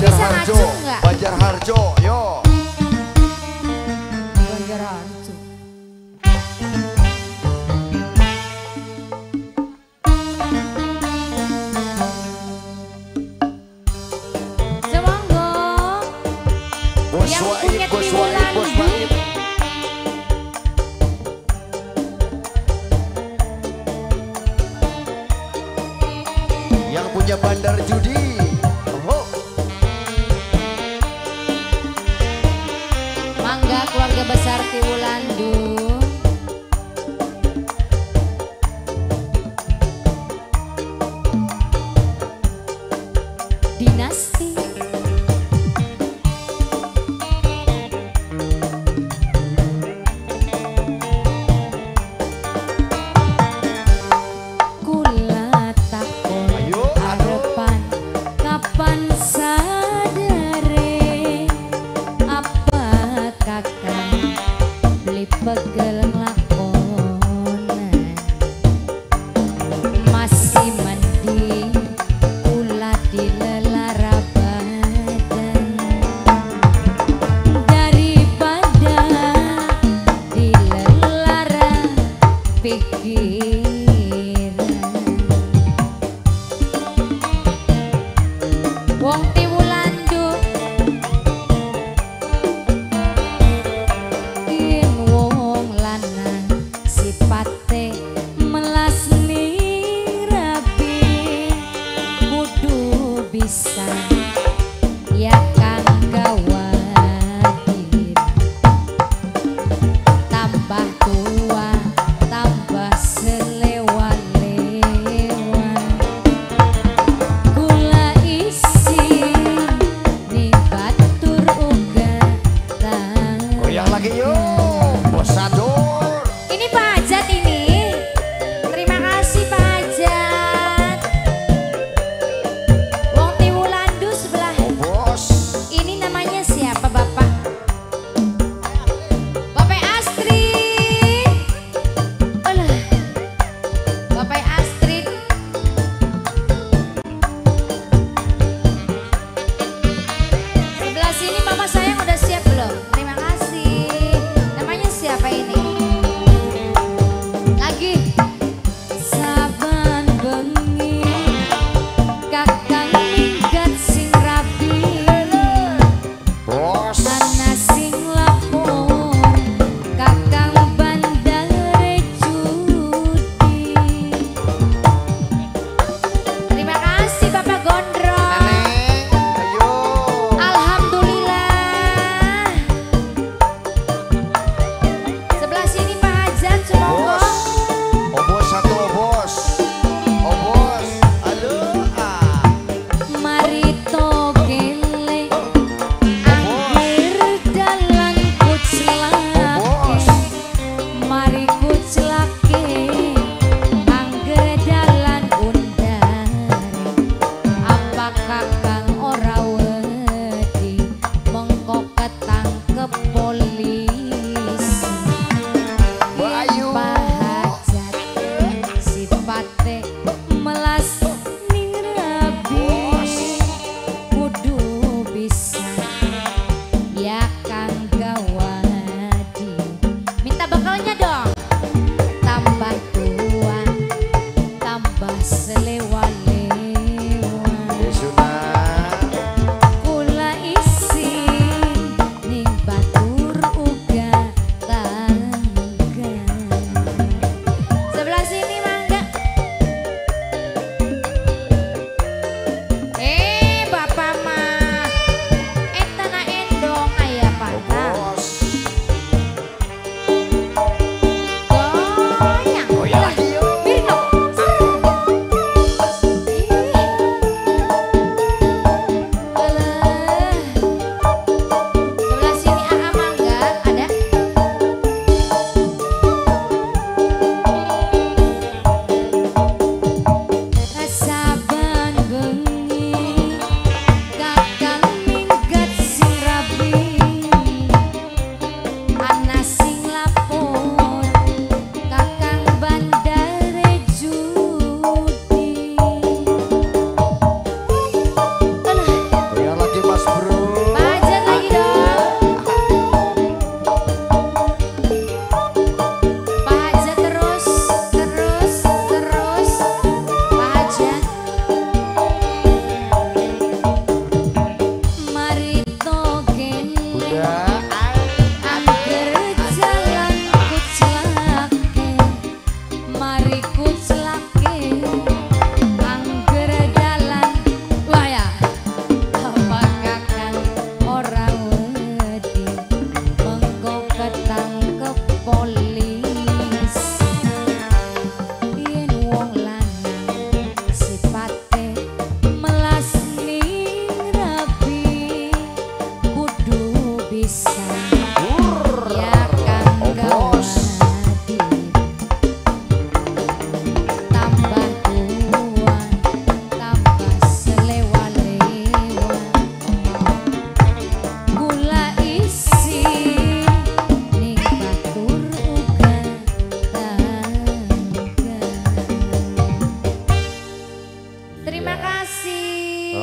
Tidar Bisa Harjo. Banjar Harjo, yo. Banjar Harjo. Semanggo. Bos Waib, Bos Waib, Bos Waib. Yang punya bandar judi. besar timur big berikut ku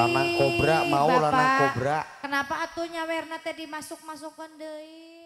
Lanang kobra mau Bapak. lanang kobra. Kenapa atuh nyawerna teh dimasuk-masukkan deui?